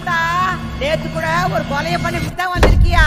ஆமாடா கூட ஒரு கொலைய பண்ணிட்டு தான் வந்திருக்கிய?